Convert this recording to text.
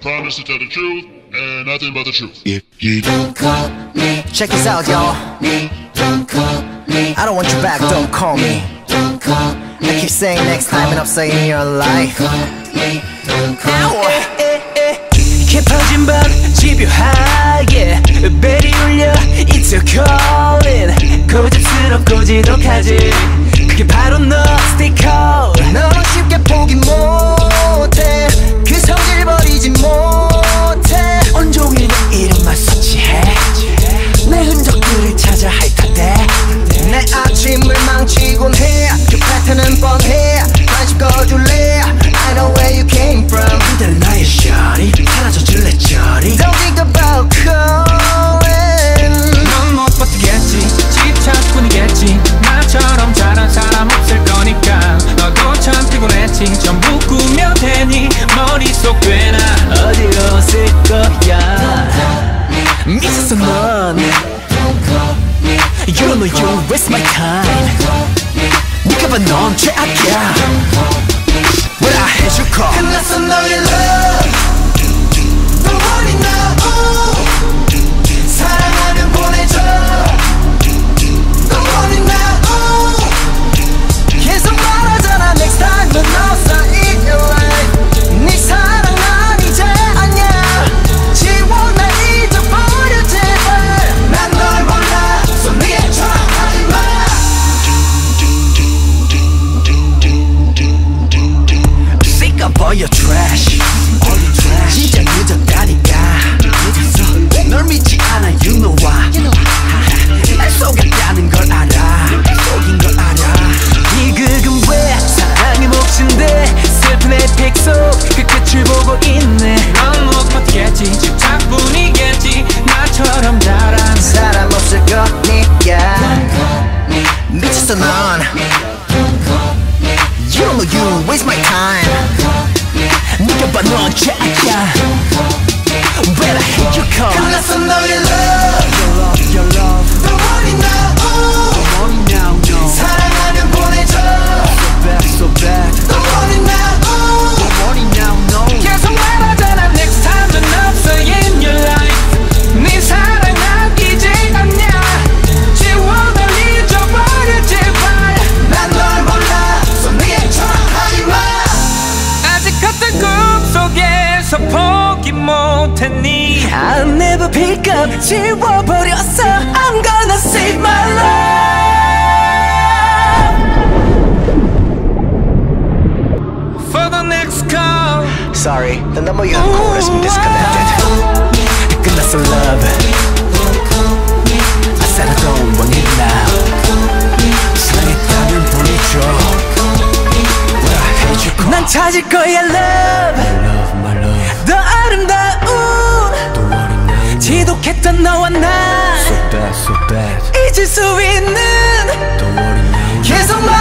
promise to tell the truth and nothing but the truth. If you don't call me, Check this out, y'all. me, don't call me, I don't want you back, don't call me. don't call me, I keep saying next time and I'm saying your life. call me, don't call me. 깊어진 밤 집요하게 벨이 울려 It's your calling 고집스럽고 지독하지 그게 바로 너 Stay cold 너는 쉽게 포기 못 속 꽤나 어디로 쓸 거야 미쳤어 넌 You don't know you waste my time 네가 봐넌 최악이야 What I had you call 끝났어 너의 love worry now 사랑하면 보내줘 worry now 계속 말하잖아 Next time 넌없 미쳤어 넌 You don't know you waste my time 네가 봐넌 죄악이야 못했니 I'll never pick up 지워버렸어 I'm gonna save my love For the next call Sorry, the number you have called has been disconnected 끝났어 love I said I don't want it now 사랑했다면 보내줘 But I hate you call 난 찾을 거야 love Love, my love, 더 아름다운 행복했던 너와 나 So bad so bad 잊을 수 있는 Don't worry now 계속 말